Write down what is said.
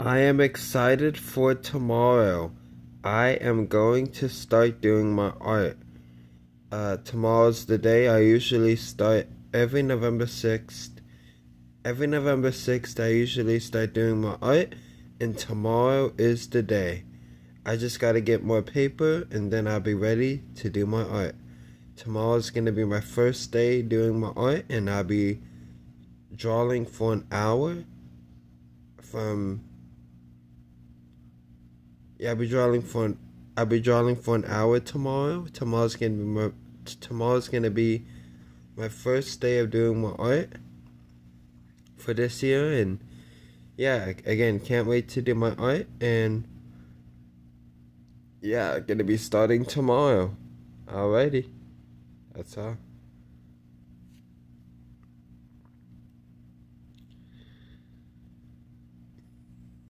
I am excited for tomorrow. I am going to start doing my art. Uh, tomorrow's the day. I usually start every November 6th. Every November 6th, I usually start doing my art, and tomorrow is the day. I just gotta get more paper, and then I'll be ready to do my art. Tomorrow's gonna be my first day doing my art, and I'll be drawing for an hour from yeah, I'll be drawing for an I'll be drawing for an hour tomorrow. Tomorrow's gonna be my tomorrow's gonna be my first day of doing my art for this year and yeah, again, can't wait to do my art and yeah, gonna be starting tomorrow. Alrighty. That's all.